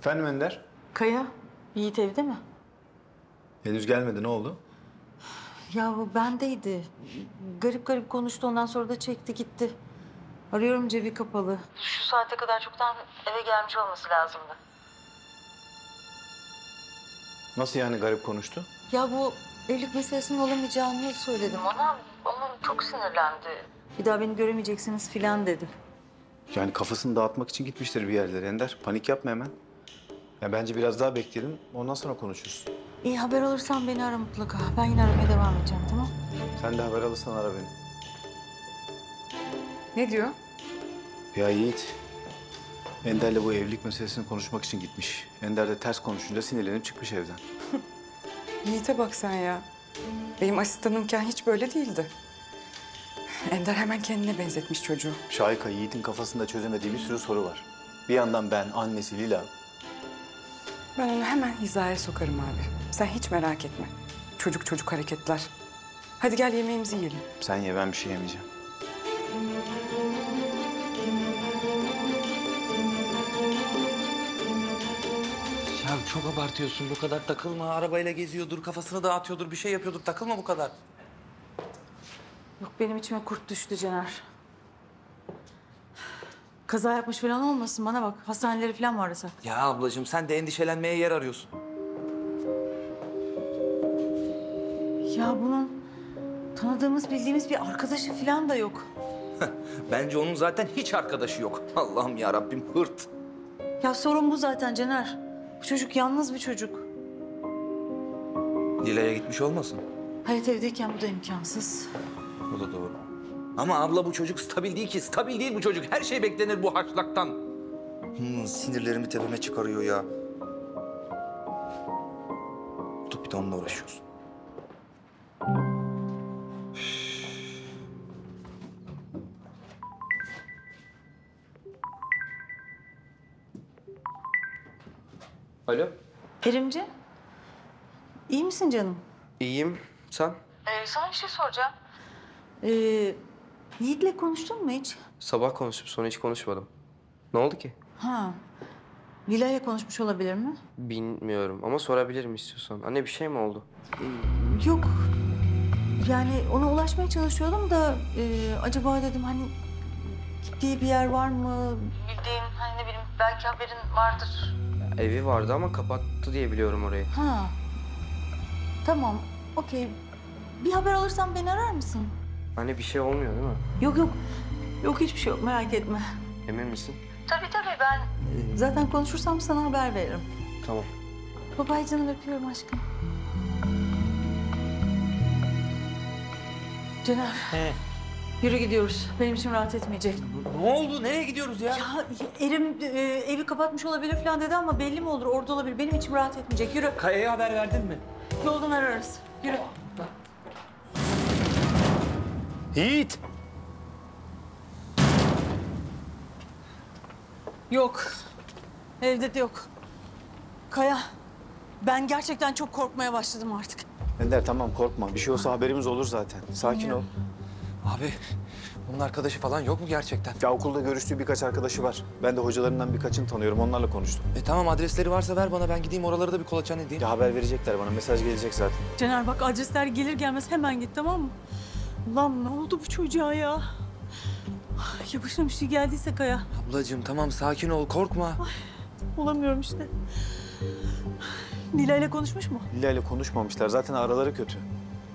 Efendim Ender? Kaya, Yiğit evde mi? Henüz gelmedi ne oldu? Ya bu bendeydi. Garip garip konuştu ondan sonra da çekti gitti. Arıyorum cebi kapalı. Şu saate kadar çoktan eve gelmiş olması lazımdı. Nasıl yani garip konuştu? Ya bu evlilik meselesinin olamayacağını söyledim ona. Ama çok sinirlendi. Bir daha beni göremeyeceksiniz filan dedi. Yani kafasını dağıtmak için gitmiştir bir yerlere Ender. Panik yapma hemen. Ya bence biraz daha bekleyelim ondan sonra konuşuruz. İyi haber alırsan beni ara mutlaka. Ben yine aramaya devam edeceğim tamam Sen de haber alırsan ara beni. Ne diyor? Ya Yiğit, Ender'le bu evlilik meselesini konuşmak için gitmiş. Ender de ters konuşunca sinirlenip çıkmış evden. Yiğit'e bak sen ya. Benim asistanımken hiç böyle değildi. Ender hemen kendine benzetmiş çocuğu. Şahika, Yiğit'in kafasında çözemediği bir sürü soru var. Bir yandan ben, annesi Lila. Ben onu hemen hizaya sokarım abi. Sen hiç merak etme. Çocuk çocuk hareketler. Hadi gel yemeğimizi yiyelim. Sen ye ben bir şey yemeyeceğim. Ya çok abartıyorsun bu kadar takılma. Arabayla geziyordur, kafasını dağıtıyordur, bir şey yapıyordur. Takılma bu kadar. Yok benim içime kurt düştü Cener. Kaza yapmış falan olmasın bana bak. Hastaneleri falan mı arasak? Ya ablacığım sen de endişelenmeye yer arıyorsun. Ya bunun tanıdığımız bildiğimiz bir arkadaşı falan da yok. Bence onun zaten hiç arkadaşı yok. Allah'ım ya Rabbim hırt. Ya sorun bu zaten Cener. Bu çocuk yalnız bir çocuk. Dila'ya gitmiş olmasın? Hayat evdeyken bu da imkansız. O da doğru. Ama abla bu çocuk stabil değil ki. Stabil değil bu çocuk. Her şey beklenir bu haşlaktan. Hmm, sinirlerimi tepeme çıkarıyor ya. Tutup bir de onunla uğraşıyorsun. Alo, Erimci, iyi misin canım? iyiyim. Sen? Ee, sana bir şey soracağım. Ee, Yiğit'le konuştun mu hiç? Sabah konuşup sonra hiç konuşmadım. Ne oldu ki? Ha. Lila ile konuşmuş olabilir mi? Bilmiyorum ama sorabilirim istiyorsan. Anne bir şey mi oldu? Yok. Yani ona ulaşmaya çalışıyordum da e, acaba dedim hani gittiği bir yer var mı? Bildiğin hani ne bileyim belki haberin vardır. Evi vardı ama kapattı diye biliyorum orayı. Ha. Tamam. Okey. Bir haber alırsan beni arar mısın? Anne bir şey olmuyor değil mi? Yok yok. Yok hiçbir şey yok merak etme. Emin misin? Tabii tabii ben zaten konuşursam sana haber veririm. Tamam. Babay canım öpüyorum aşkım. Cener. Yürü gidiyoruz. Benim için rahat etmeyecek. Ne oldu? Nereye gidiyoruz ya? Ya Erim e, evi kapatmış olabilir falan dedi ama belli mi olur orada olabilir. Benim içim rahat etmeyecek. Yürü. Kaya'ya haber verdin mi? Yoldan ararız. Yürü. Yiğit! Yok. Evde de yok. Kaya. Ben gerçekten çok korkmaya başladım artık. Ender tamam korkma. Bir şey olsa haberimiz olur zaten. Sakin ol. Abi bunun arkadaşı falan yok mu gerçekten? Ya okulda görüştüğü birkaç arkadaşı var. Ben de hocalarından birkaçını tanıyorum. Onlarla konuştum. E tamam adresleri varsa ver bana ben gideyim oraları da bir kolaçan edeyim. Ya haber verecekler bana. Mesaj gelecek zaten. Cener bak adresler gelir gelmez hemen git tamam mı? Lan ne oldu bu çocuğa ya? Ya başına bir şey geldiyse Kaya. Ablacığım tamam sakin ol korkma. Olamıyorum işte. Lila ile konuşmuş mu? Lila ile konuşmamışlar. Zaten araları kötü.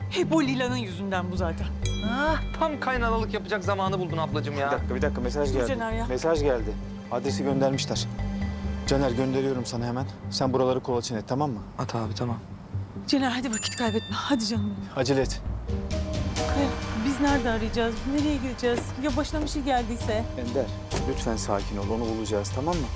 Hep o Lila'nın yüzünden bu zaten. Ah, tam kaynanalık yapacak zamanı buldun ablacığım Bir ya. dakika, bir dakika. Mesaj Dur geldi. Caner ya. Mesaj geldi. Adresi göndermişler. Caner gönderiyorum sana hemen. Sen buraları kolaçın et tamam mı? At abi tamam. Cener hadi vakit kaybetme. Hadi canım benim. Acele et. Biz nerede arayacağız? Nereye gideceğiz? Ya başına bir şey geldiyse? Ender, lütfen sakin ol. Onu bulacağız, tamam mı?